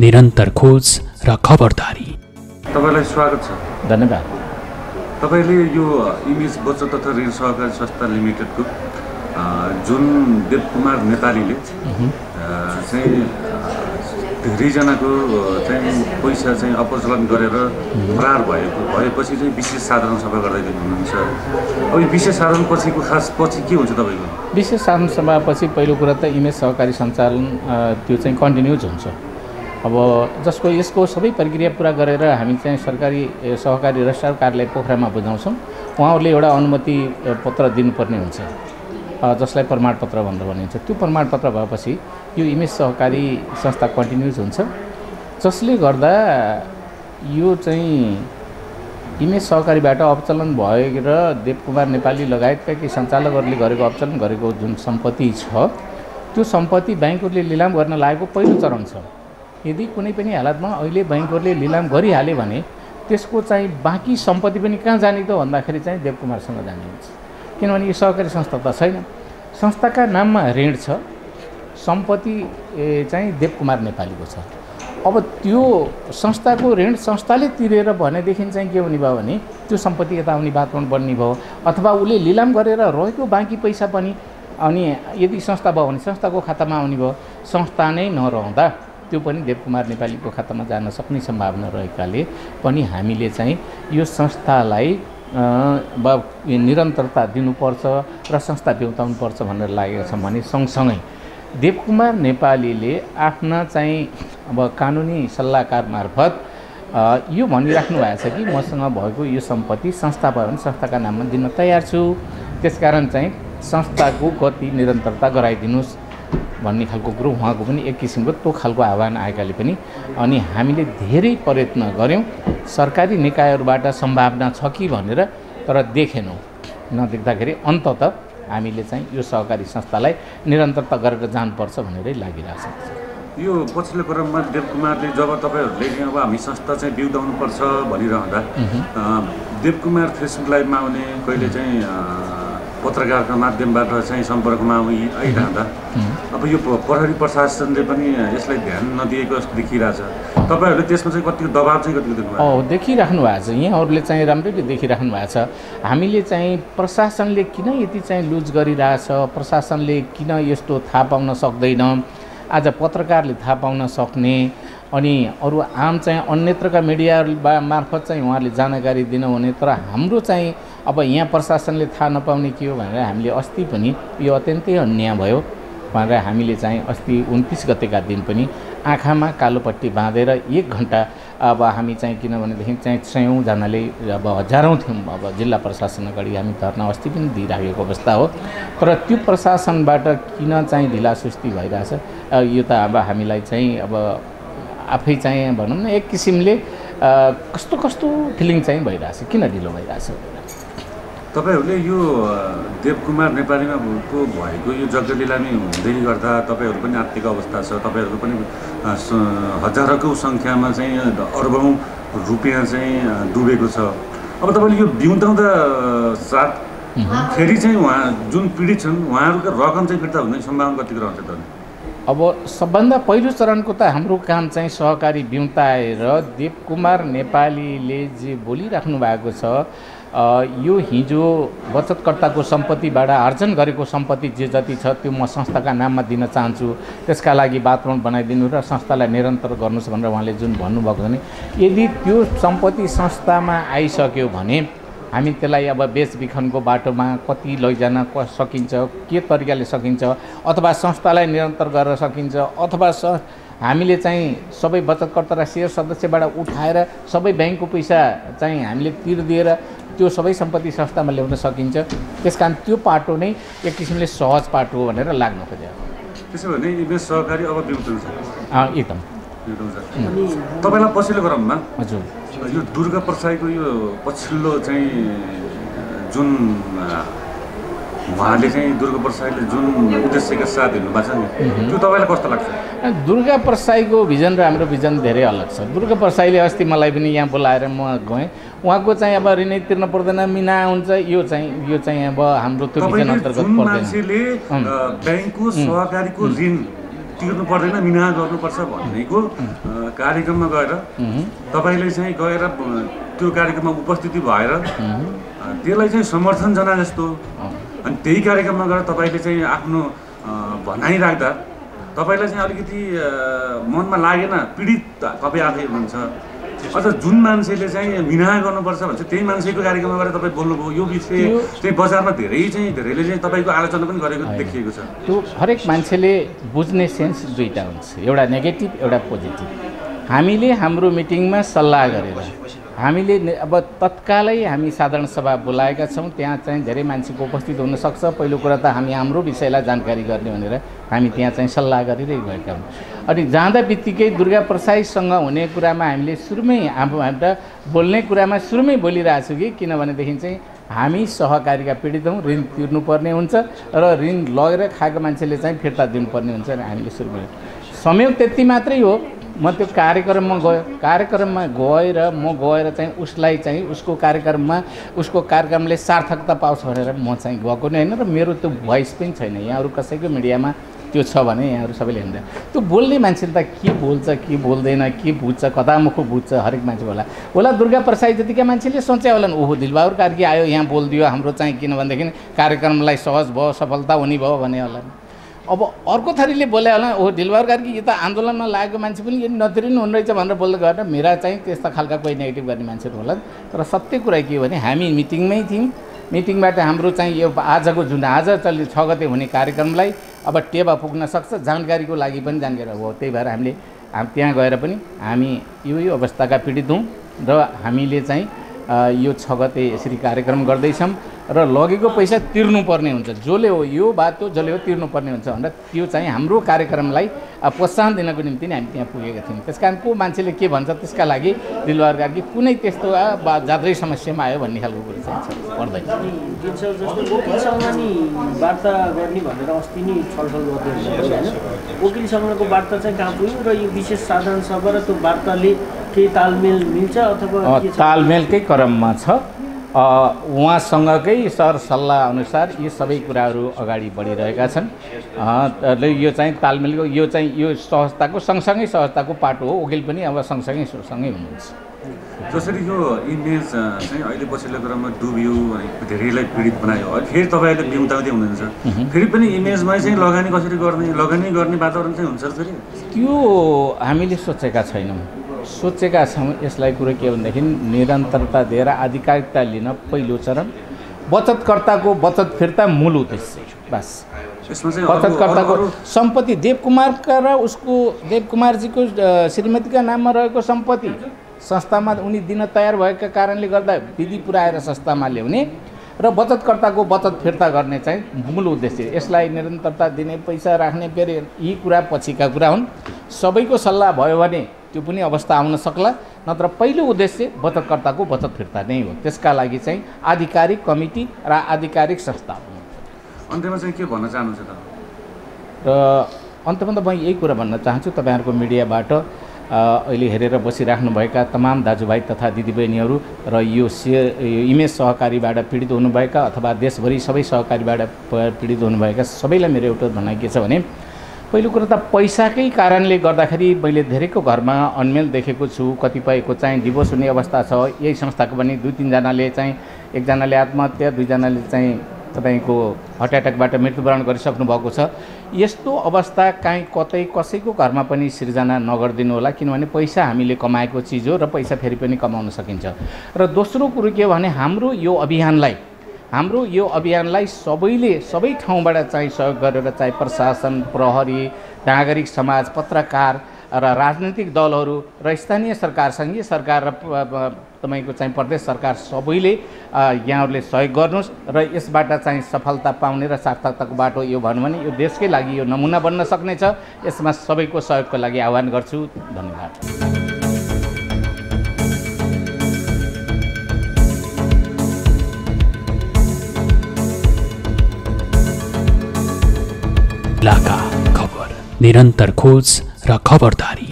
निरन्तर खोज र खबरदारी। तपाईँलाई स्वागत छ। धन्यवाद। तपाईँले यो इमेज बचत तथा ऋण सहकारी संस्था लिमिटेडको जुन देवकुमार नेपालीले अ, चाहिँ धेरैजनाको चाहिँ पैसा चाहिँ अपचलन गरेर फरार भएको भएपछि चाहिँ विशेष साधारण सभा गर्दै हुनुहुन्छ। अब यो विशेष साधारण पछिको खास पछि के हुन्छ तपाईँको? विशेष साधारण सभापछि पहिलो कुरा त इमेज सहकारी सञ्चालन त्यो चाहिँ कन्टिन्युज हुन्छ। अब जसको यसको सबै प्रक्रिया पुरा गरेर हामी चाहिँ सरकारी सहकारी रजिस्ट्रार कार्यालय पोखरामा बुझाउँछौँ। उहाँहरूले एउटा अनुमति पत्र दिनुपर्ने हुन्छ। जसलाई प्रमाणपत्र भनेर भनिन्छ। त्यो प्रमाणपत्र भएपछि यो इमेज सहकारी संस्था कन्टिन्युज हुन्छ। जसले गर्दा यो चाहिँ इमेज सहकारीबाट अपचलन भएर देवकुमार नेपाली लगायतका केही सञ्चालकहरूले गरेको अपचलन गरेको जुन सम्पत्ति छ त्यो सम्पत्ति ब्याङ्कहरूले लिलाम गर्न लागेको पहिलो चरण छ। यदि कुनै पनि हालतमा अहिले ब्याङ्कहरूले लिलाम गरिहाल्यो भने त्यसको चाहिँ बाँकी सम्पत्ति पनि कहाँ जाने त भन्दाखेरि चाहिँ देवकुमारसँग जाने हुन्छ किनभने यो सहकारी संस्था त छैन। संस्थाका नाममा ऋण छ सम्पत्ति चाहिँ देवकुमार नेपालीको छ। अब त्यो संस्थाको ऋण संस्थाले तिरेर भनेदेखि चाहिँ के हुने भयो भने त्यो सम्पत्ति यता आउने वातावरण बन्ने भयो अथवा उसले लिलाम गरेर रहेको बाँकी पैसा पनि अनि यदि संस्था भयो भने संस्थाको खातामा आउने भयो संस्था नै नरहँदा त्यो पनि देवकुमार नेपालीको खातामा जान सक्ने सम्भावना रहेकाले पनि हामीले चाहिँ यो संस्थालाई निरन्तरता दिनुपर्छ र संस्था ब्युताउनुपर्छ भनेर लागेको छ भने सँगसँगै देवकुमार नेपालीले आफ्ना चाहिँ अब कानुनी सल्लाहकार मार्फत यो भनिराख्नु भएको छ कि मसँग भएको यो सम्पत्ति संस्था भयो भने संस्थाका नाममा दिन तयार छु। त्यसकारण चाहिँ संस्थाको गति निरन्तरता गराइदिनुहोस्। भन्ने खालको कुरो उहाँको पनि एक किसिमको त्यो खालको आह्वान आएकाले पनि अनि हामीले धेरै प्रयत्न गऱ्यौँ। सरकारी निकायहरूबाट सम्भावना छ कि भनेर तर देखेनौँ। नदेख्दाखेरि अन्तत हामीले चाहिँ यो सहकारी संस्थालाई निरन्तरता गरेर जानुपर्छ भनेरै लागिरहेको छ। यो पछिल्लो क्रममा देवकुमारले जब तपाईँहरूले अब हामी संस्था चाहिँ बिउताउनुपर्छ भनिरहँदा देवकुमार फेसबुक लाइभमा आउने कहिले चाहिँ पत्रकारका माध्यमबाट चाहिँ सम्पर्कमा आइ- आइरहँदा। अब यो प्रहरी प्रशासनले पनि यसलाई ध्यान नदिएको जस्तो देखिरहेछ। तपाईँहरूले त्यसमा चाहिँ कतिको दबाब चाहिँ कतिको अँ देखिराख्नु भएको छ। यहाँहरूले चाहिँ राम्ररी देखिराख्नु भएको छ। हामीले चाहिँ प्रशासनले किन यति चाहिँ लुज गरिरहेछ? प्रशासनले किन यस्तो थाहा पाउन सक्दैन? आज पत्रकारले थाहा पाउन सक्ने अनि अरू आम चाहिँ अन्यत्रका मिडिया मार्फत चाहिँ उहाँहरूले जानकारी दिनुहुने तर हाम्रो चाहिँ अब यहाँ प्रशासनले थाहा नपाउने के हो भनेर हामीले अस्ति पनि यो अत्यन्तै अन्याय भयो भनेर हामीले चाहिँ अस्ति उन्तिस गतेका दिन पनि आँखामा कालोपट्टि बाँधेर एक घन्टा अब हामी चाहिँ किनभनेदेखि चाहिँ सयौँजनाले अब हजारौँ थियौँ अब जिल्ला प्रशासन अगाडि हामी धर्ना अस्ति पनि दिइराखेको अवस्था हो। तर त्यो प्रशासनबाट किन चाहिँ ढिलासुस्ती भइरहेछ यो त अब हामीलाई चाहिँ अब आफै चाहिँ भनौँ न एक किसिमले कस्तो कस्तो फिलिङ चाहिँ भइरहेछ किन ढिलो भइरहेछ तपाईँहरूले यो देवकुमार नेपालीमा को भएको यो जग्गा लिलामी हुँदै गर्दा तपाईँहरू पनि आर्थिक अवस्था छ। तपाईँहरूको पनि अ, स- हजारौँ सङ्ख्यामा चाहिँ अर्बौँ रुपियाँ चाहिँ डुबेको छ। अब तपाईँले यो बिउताउँदा साथ फेरि चाहिँ उहाँ जुन पीडित छन् उहाँहरूका रकम चाहिँ फिर्ता हुने सम्भावना कतिको रहन्छ त? अब सबभन्दा पहिलो चरणको त हाम्रो काम चाहिँ सहकारी बिउताएर देवकुमार नेपालीले जे बोलिराख्नु भएको छ यो हिजो बचतकर्ताको सम्पत्तिबाट आर्जन गरेको सम्पत्ति जे जति छ त्यो म संस्थाका नाममा दिन चाहन्छु। त्यसका लागि वातावरण बनाइदिनु र संस्थालाई निरन्तर गर्नुहोस् भनेर उहाँले जुन भन्नुभएको छ भने यदि त्यो सम्पत्ति संस्थामा आइसक्यो भने हामी त्यसलाई अब बेचबिखनको बाटोमा कति लैजान क सकिन्छ के तरिकाले सकिन्छ अथवा संस्थालाई निरन्तर गरेर सकिन्छ अथवा स हामीले चाहिँ सबै बचतकर्ता र सेयर सदस्यबाट उठाएर सबै ब्याङ्कको पैसा चाहिँ हामीले तिर्दिएर त्यो सबै सम्पत्ति संस्थामा ल्याउन सकिन्छ। त्यस कारण त्यो पाटो नै एक किसिमले सहज पाटो हो भनेर लाग्न खोज्यो त्यसो भने सहकारी अब एकदम। तपाईँलाई पछिल्लो क्रममा हजुर। यो दुर्गा प्रसाईको यो पछिल्लो चाहिँ जुन उहाँले चाहिँ दुर्गा प्रसाईले जुन उद्देश्यका साथ हिँड्नुभएको छ नि त्यो तपाईँलाई कस्तो लाग्छ? दुर्गा प्रसाईको भिजन र हाम्रो भिजन धेरै अलग छ। दुर्गा प्रसाईले अस्ति मलाई पनि यहाँ बोलाएर म गएँ। उहाँको चाहिँ अब ऋणै तिर्न पर्दैन मिना हुन्छ यो चाहिँ यो चाहिँ अब हाम्रो त्यो भिजन अन्तर्गत पर्दैन। ब्याङ्कको सहकारीको ऋण तिर्नु पर्दैन मिना गर्नुपर्छ भन्नेको अ, कार्यक्रममा गएर तपाईँले चाहिँ गएर त्यो कार्यक्रममा उपस्थिति भएर त्यसलाई चाहिँ समर्थन जना जस्तो। अनि त्यही कार्यक्रममा गएर तपाईँले चाहिँ आफ्नो भनाइ राख्दा तपाईँलाई चाहिँ अलिकति मनमा लागेन पीडित तपाईँ आफै हुनुहुन्छ। अझ जुन मान्छेले चाहिँ मिना गर्नुपर्छ भन्छ त्यही मान्छेको कार्यक्रममा गएर तपाईँ बोल्नुभयो। यो विषय चाहिँ बजारमा धेरै चाहिँ धेरैले चाहिँ तपाईँको आलोचना पनि गरेको देखिएको छ। त्यो हरेक मान्छेले बुझ्ने सेन्स दुईवटा हुन्छ। एउटा नेगेटिभ एउटा पोजिटिभ। हामीले हाम्रो मिटिङमा सल्लाह गरेर हामीले अब तत्कालै हामी साधारण सभा बोलाएका छौँ। त्यहाँ चाहिँ धेरै मान्छेको उपस्थित हुनसक्छ। पहिलो कुरा त हामी हाम्रो विषयलाई जानकारी गर्ने भनेर हामी त्यहाँ चाहिँ सल्लाह गरिरहेका हौँ अनि जाँदा बित्तिकै दुर्गा प्रसाईसँग हुने कुरामा हामीले सुरुमै हामीलाई बोल्ने कुरामा सुरुमै बोलिरहेको छु कि किनभनेदेखि चाहिँ हामी सहकारीका पीडित हौँ ऋण तिर्नुपर्ने हुन्छ र ऋण लगेर खाएको मान्छेले चाहिँ फिर्ता दिनुपर्ने हुन्छ हामीले सुरुमै संयोग त्यति मात्रै हो। म त्यो कार्यक्रममा गयो। कार्यक्रममा गएर म गएर चाहिँ उसलाई चाहिँ उसको कार्यक्रममा उसको कार्यक्रमले सार्थकता पाओस् भनेर म चाहिँ गएको नै होइन र मेरो त्यो भोइस पनि छैन। यहाँहरू कसैको मिडियामा त्यो छ भने यहाँहरू सबैले हिँड्दा त्यो बोल्ने मान्छेले त के बोल्छ के बोल्दैन के बुझ्छ कतामुखो बुझ्छ हरेक मान्छे होला। होला दुर्गा प्रसाई जतिका मान्छेले सोचे होला ओहो दिलबहादुर कार्की आयो यहाँ बोलिदियो हाम्रो चाहिँ किनभनेदेखि कार्यक्रमलाई सहज भयो सफलता हुने भयो भने होला अब अर्को थरीले बोले होला ओहो दिलबहादुर कार्की यो त आन्दोलनमा लागेको मान्छे पनि यो नतिरिनु हुने रहेछ भनेर बोल्दै गरेर मेरा चाहिँ त्यस्ता खालका कोही नेगेटिभ गर्ने मान्छेहरू होला तर सत्य कुरा के हो भने हामी मिटिङमै थियौँ। मिटिङबाट हाम्रो चाहिँ यो आजको जुन आज चलि छ गते हुने कार्यक्रमलाई अब टेवा पुग्न सक्छ। जानकारीको लागि पनि जानकारी हो। त्यही भएर हामीले हाम त्यहाँ गएर पनि हामी यो यो अवस्थाका पीडित हौँ। र हामीले चाहिँ यो छ गते यसरी कार्यक्रम गर्दैछौँ र लगेको पैसा तिर्नुपर्ने हुन्छ। जसले हो यो हो जसले हो तिर्नुपर्ने हुन्छ भनेर त्यो चाहिँ हाम्रो कार्यक्रमलाई प्रोत्साहन दिनको निम्ति नै हामी त्यहाँ पुगेका थियौँ। त्यस कारण को मान्छेले के भन्छ त्यसका लागि दिलबार कार्की कुनै त्यस्तो जात्रै समस्यामा आयो भन्ने खालको कुरो चाहिँ छ। पर्दैन वार्ता गर्ने भनेर अस्ति नै छलफल गर्दै होइन? वकिलसँगको वार्ता चाहिँ कहाँ पुग्यो? र यो विशेष साधारण सभा र त्यो वार्ताले केही तालमेल मिल्छ अथवा तालमेलकै क्रममा छ। अ, उहाँसँगकै सर सल्लाह अनुसार यी सबै कुराहरू अगाडि बढिरहेका छन्। यो चाहिँ तालमेलको यो चाहिँ यो सहजताको सँगसँगै सहजताको पाटो हो। वकिल पनि अब सँगसँगै सँगै हुनुहुन्छ। जसरी यो इमेज चाहिँ अहिले पछिल्लो क्रममा डुब्यो अनि धेरैलाई पीडित बनायो। फेरि तपाईँ अहिले बिउताउँदै हुनुहुन्छ। फेरि पनि इमेजमा चाहिँ लगानी कसरी गर्ने लगानी गर्ने वातावरण चाहिँ हुन्छ फेरि त्यो हामीले सोचेका छैनौँ। सोचेका छौँ यसलाई कुरो के भनेदेखि निरन्तरता दिएर आधिकारिकता लिन पहिलो चरण बचतकर्ताको बचत फिर्ता मूल उद्देश्य बस। बचतकर्ताको सम्पत्ति देवकुमारका र उसको देवकुमारजीको श्रीमतीका नाममा रहेको सम्पत्ति संस्थामा उनी दिन तयार भएका कारणले गर्दा विधि पुऱ्याएर संस्थामा ल्याउने र बचतकर्ताको बचत फिर्ता गर्ने चाहिँ मूल उद्देश्य। यसलाई निरन्तरता दिने पैसा राख्ने फेरि यी कुरा पछिका कुरा हुन्। सबैको सल्लाह भयो भने त्यो पनि अवस्था आउन सक्ला नत्र पहिलो उद्देश्य बचतकर्ताको बचत फिर्ता नै हो। त्यसका लागि चाहिँ आधिकारिक कमिटी र आधिकारिक संस्था हुनु अन्त्यमा चाहिँ के भन्न चाहनुहुन्छ त? र अन्तमा त म यही कुरा भन्न चाहन्छु तपाईँहरूको मिडियाबाट अहिले हेरेर बसिराख्नुभएका तमाम दाजुभाइ तथा दिदीबहिनीहरू र यो से यो इमेज सहकारीबाट पीडित हुनुभएका अथवा देशभरि सबै सहकारीबाट पीडित हुनुभएका सबैलाई मेरो एउटा भनाइ के छ भने पहिलो कुरो त पैसाकै कारणले गर्दाखेरि मैले धेरैको घरमा अनमेल देखेको छु कतिपयको चाहिँ डिभोर्स हुने अवस्था छ। यही संस्थाको पनि दुई तिनजनाले चाहिँ एकजनाले आत्महत्या दुईजनाले चाहिँ तपाईँको हार्ट एट्याकबाट मृत्युवरण गरिसक्नु भएको छ। यस्तो अवस्था काहीँ कतै कसैको घरमा पनि सिर्जना नगरिदिनु होला किनभने पैसा हामीले कमाएको चिज हो र पैसा फेरि पनि कमाउन सकिन्छ। र दोस्रो कुरो के हो भने हाम्रो यो अभियानलाई हाम्रो यो अभियानलाई सबैले सबै ठाउँबाट चाहिँ सहयोग गरेर चाहिँ प्रशासन प्रहरी नागरिक समाज पत्रकार र राजनैतिक दलहरू र स्थानीय सरकार सङ्घीय सरकार र तपाईँको चाहिँ प्रदेश सरकार सबैले यहाँहरूले सहयोग गर्नुहोस् र यसबाट चाहिँ सफलता पाउने र सार्थकताको बाटो यो भन्यो भने यो देशकै लागि यो नमुना बन्न सक्नेछ। यसमा सबैको सहयोगको लागि आह्वान गर्छु। धन्यवाद। निरन्तर खोज र खबरदारी।